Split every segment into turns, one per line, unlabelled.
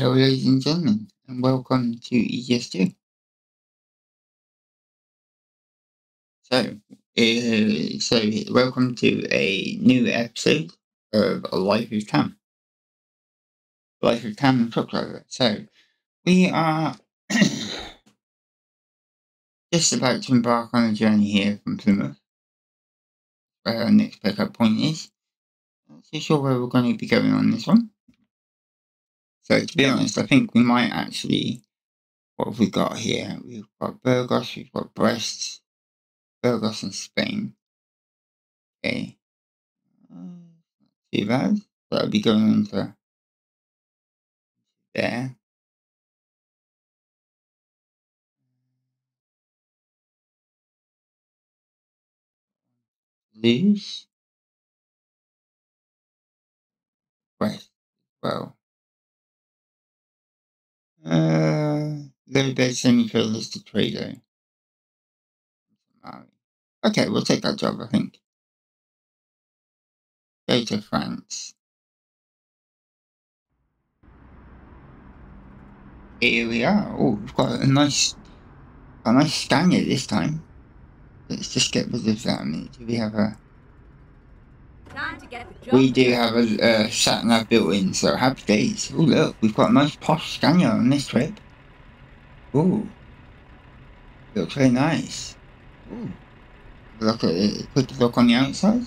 Hello, ladies and gentlemen, and welcome to ETS2. So, uh, so welcome to a new episode of Life of Tam. Life of Tam and Truck Driver. So, we are just about to embark on a journey here from Plymouth, where our next pickup point is. Not too sure where we're going to be going on this one. To be honest, I think we might actually. What have we got here? We've got Burgos, we've got Brest, Burgos in Spain. Okay. Uh, not too bad. That'll be going into there. Lose. Brest. Well. Uh, low bed semi-trailers to Trado. Okay, we'll take that job, I think. Go to France. Here we are. Oh, we've got a nice, a nice Scania this time. Let's just get rid of that a minute. Do we have a... We do have a uh, sat nav built in, so happy days. Oh look, we've got a nice posh Scania on this trip. Oh, looks very nice. Ooh. Look at it, quick look on the outside.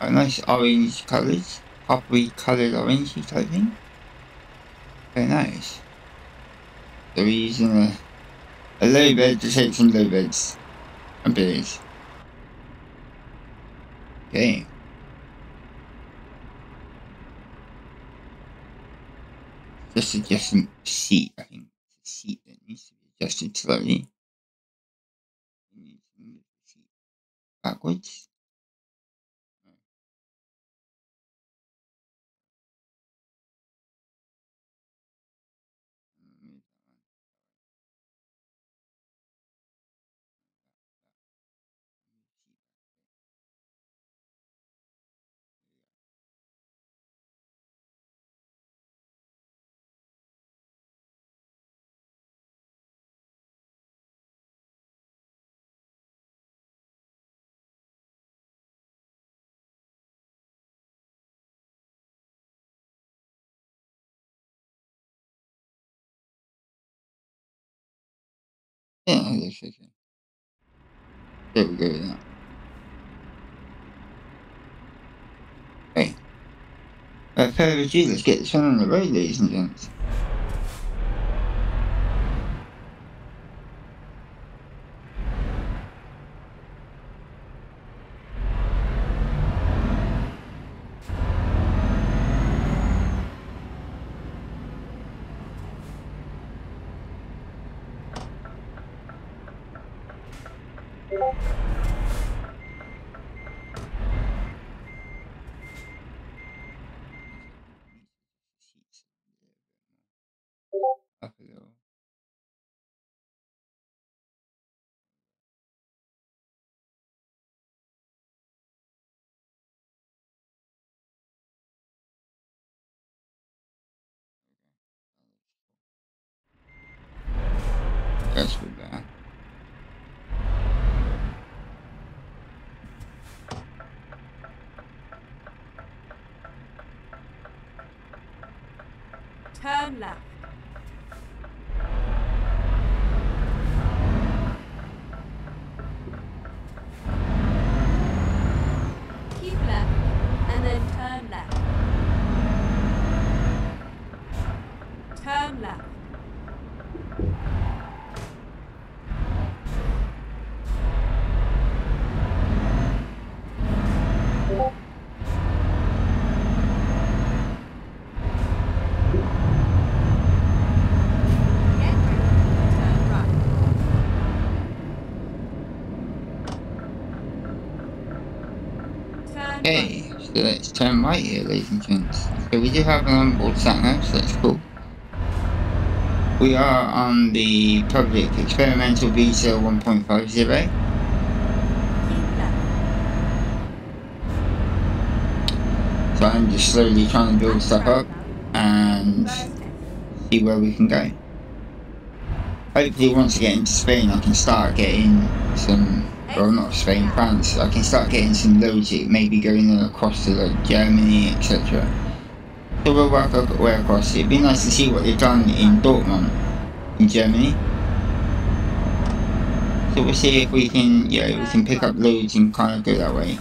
A nice orange colours, coppery coloured orangey type thing. Very nice. So we're using a, a low bed to take some low beds and billies. Okay. Just adjusting seat, I think. It's seat that needs to be adjusted slowly. Backwards. Yeah, that's okay. There we go with that. Hey. Further ado, let's get this one on the road, ladies and gents.
Turn left. Keep left and then turn left. Turn left. Get ready to turn right. Turn
Okay, so let's turn right here, ladies and gents. So we do have an onboard sat nav, so that's cool. We are on the public experimental beta 1.50.
right. Keep left.
So I'm just slowly trying to build stuff up and see where we can go. Hopefully, once I get into Spain, I can start getting some. Well, not Spain, France. I can start getting some logic, maybe going across to like Germany, etc. So we'll work our way across. It'd be nice to see what they've done in Dortmund, in Germany. So we'll see if we can, yeah, we can pick up loads and kind of go that way.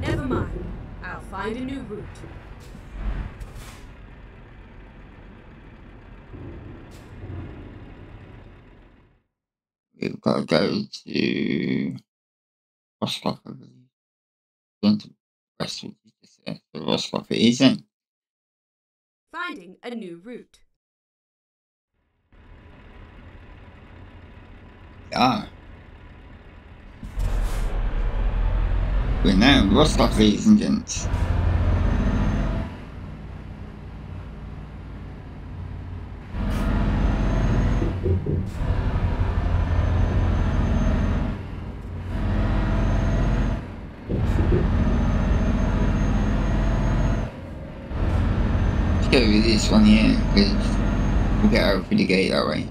Never mind. I'll find a new route.
We've got to go to Roscoff, I believe. Going to Westwood, you just said. So Roscoff it isn't.
Finding a new route.
Ah. We're now in Roscoff, ladies and gents. Let's go with this one here, because we'll get out through the gate that way.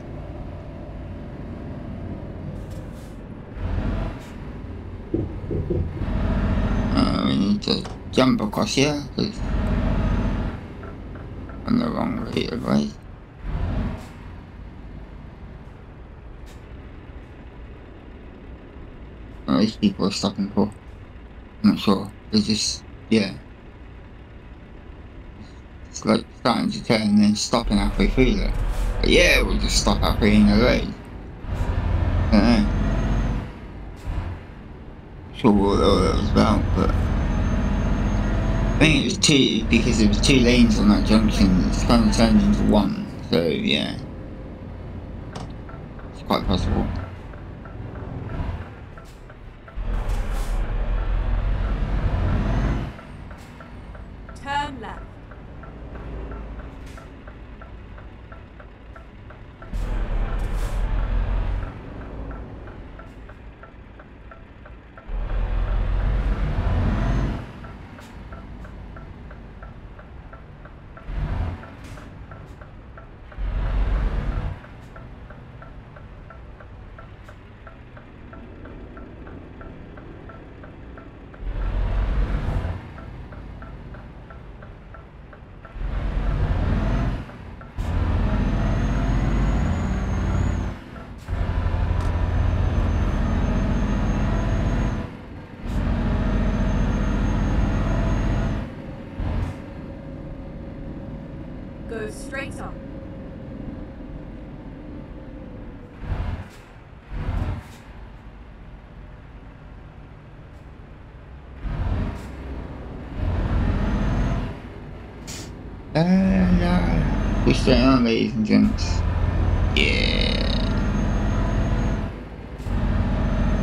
Uh, we need to jump across here because I'm the wrong way, right? What these people are stopping for? I'm not sure. They're just, yeah. It's like starting to turn and then stopping halfway through there. But yeah, we'll just stop halfway in the road. Know sure what that was about, but I think it was two because it was two lanes on that junction. It's kind of turned into one, so yeah, it's quite possible.
Turn left. Go straight on.
Uh, la la. We're straight on, ladies and gents. Yeah.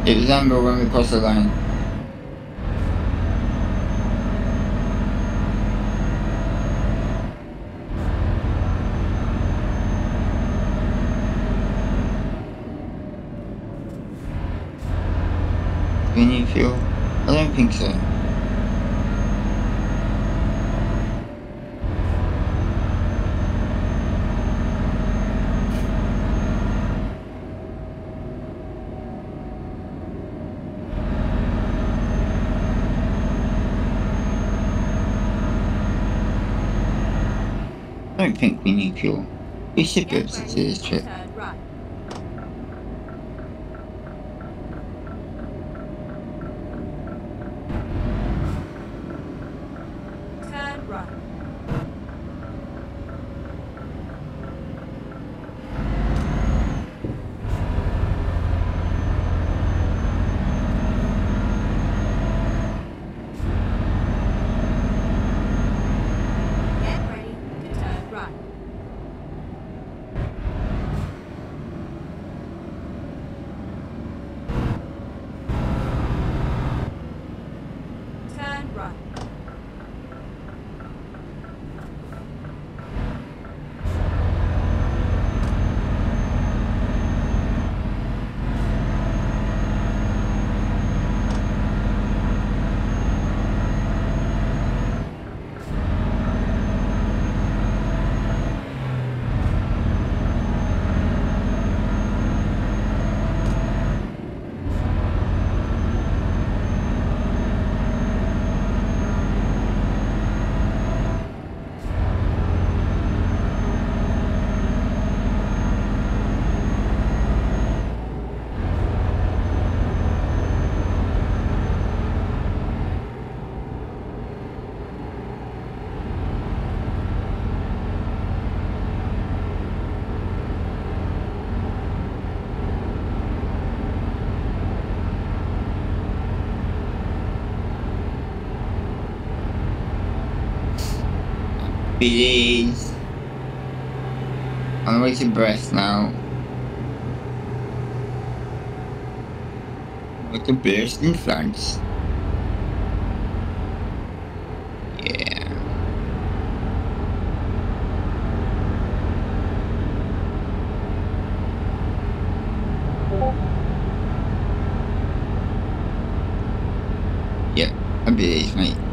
It was amber when we crossed the line. We need fuel? I don't think so. I don't think we need fuel. We should be able to this trip.
Turn right. Turn right.
Biddies. I'm way to Brest now. With the Brest in France. Yeah. Yep, a Biddies, mate.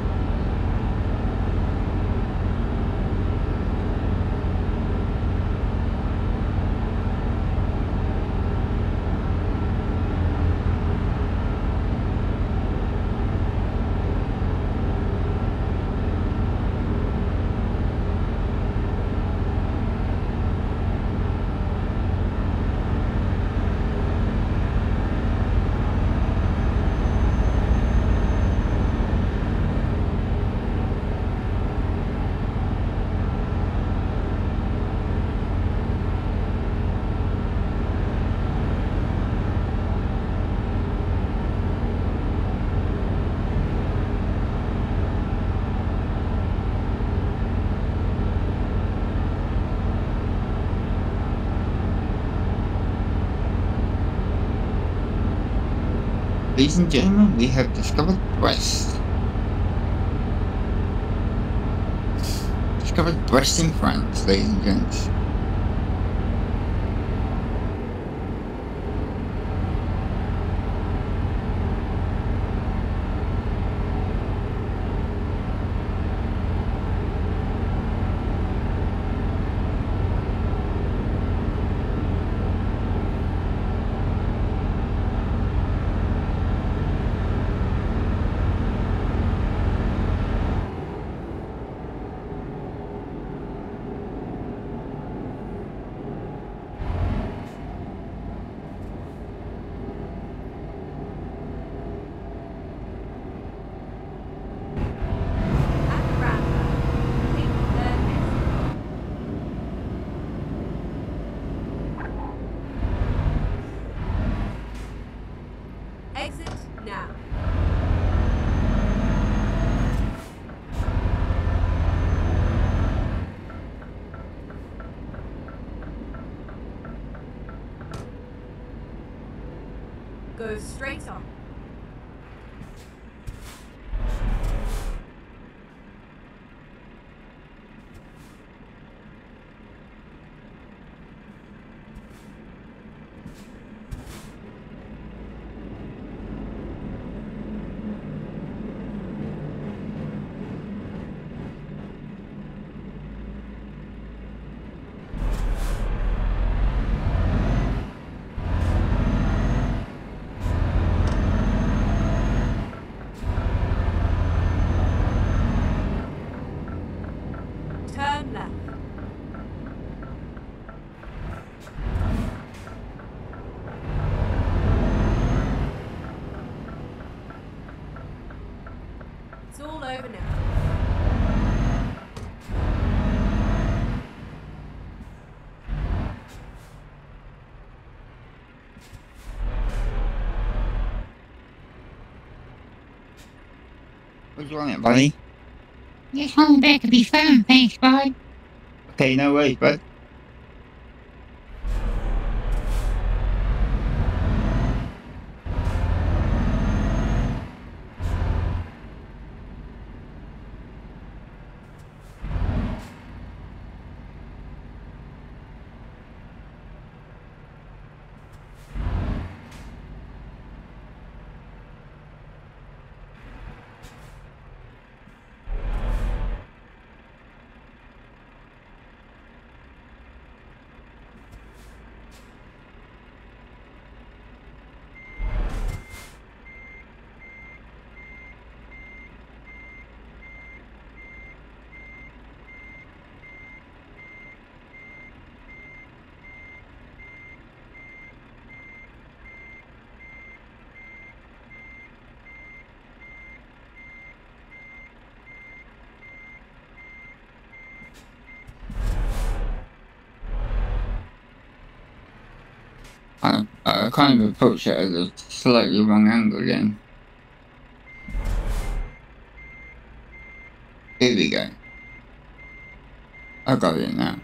Ladies and gentlemen, we have discovered Brest. Discovered Brest in France, ladies and gents.
At Rampa, take third exit. Exit now. Go straight on. Turn left. It's all over now.
What's wrong with it, buddy?
There's home back to be found, thanks, bud.
Okay, no worries, bud. I, kind of approach it at a slightly wrong angle then. Here we go. I got it now.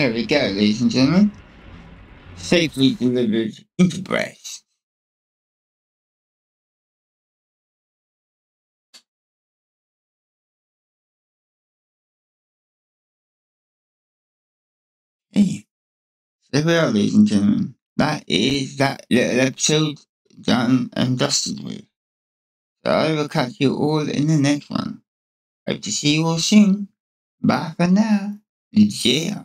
There we go, ladies and gentlemen. Safely delivered into Brest. Hey, there we are, ladies and gentlemen. That is that little episode done and dusted with. So I will catch you all in the next one. Hope to see you all soon. Bye for now. Yeah.